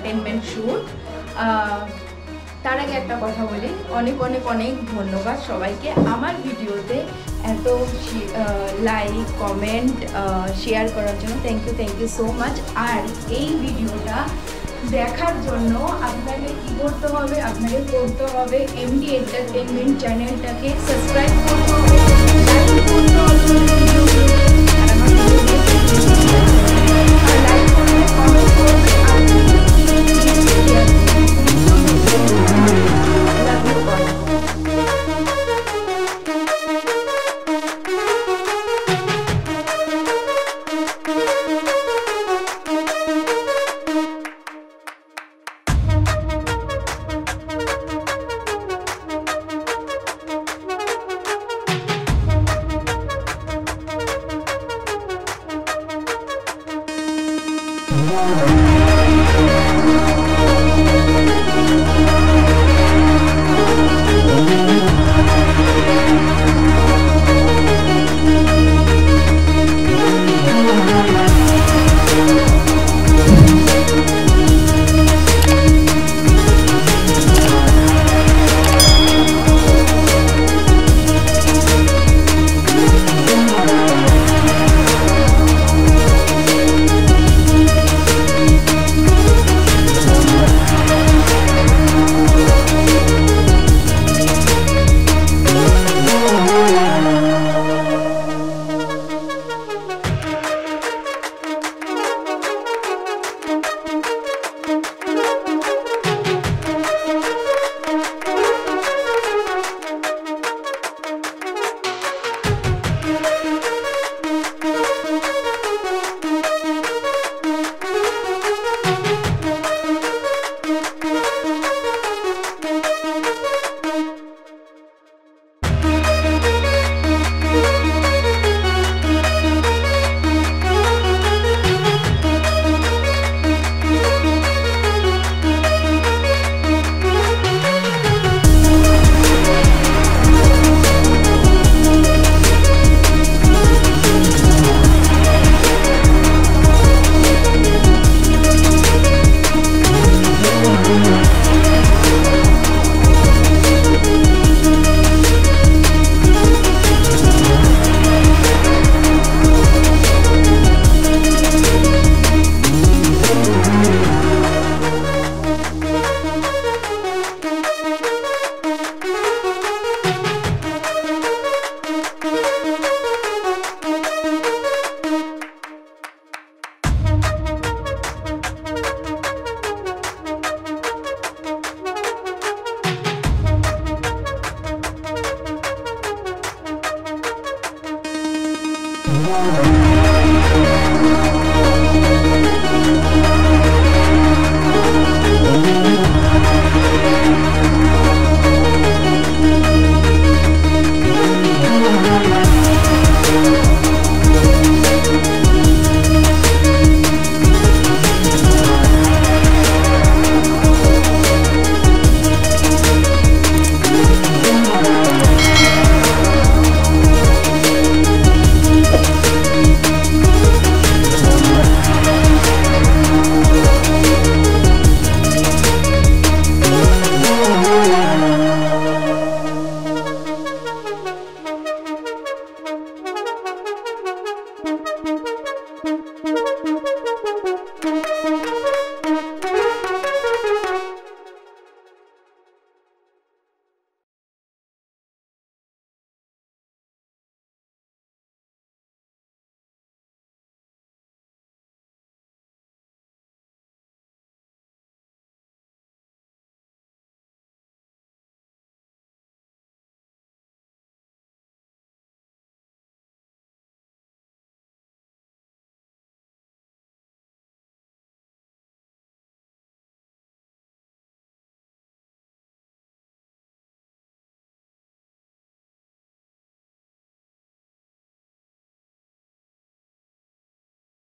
Entertainment shoot তার আগে একটা কথা বলি। অনেক অনেক অনেক ধন্যবাদ সবাইকে আমার ভিডিওতে এত লাইক কমেন্ট শেয়ার করার জন্য। Thank you thank you so much আর এই ভিডিওটা দেখার জন্য আপনাকে কী করতে হবে? আপনাকে করতে হবে এমডি এন্টারটেনমেন্ট চ্যানেলটাকে সাবস্ক্রাইব করতে হবে।